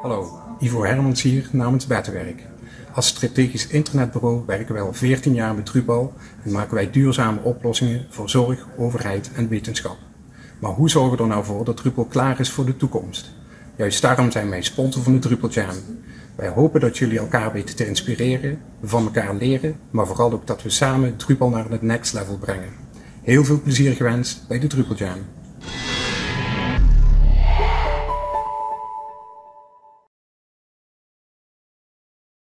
Hallo, Ivo Hermans hier namens Bettenwerk. Als strategisch internetbureau werken wij al 14 jaar met Drupal en maken wij duurzame oplossingen voor zorg, overheid en wetenschap. Maar hoe zorgen we er nou voor dat Drupal klaar is voor de toekomst? Juist daarom zijn wij sponsor van de Drupal Jam. Wij hopen dat jullie elkaar weten te inspireren, van elkaar leren, maar vooral ook dat we samen Drupal naar het next level brengen. Heel veel plezier gewenst bij de Drupal Jam.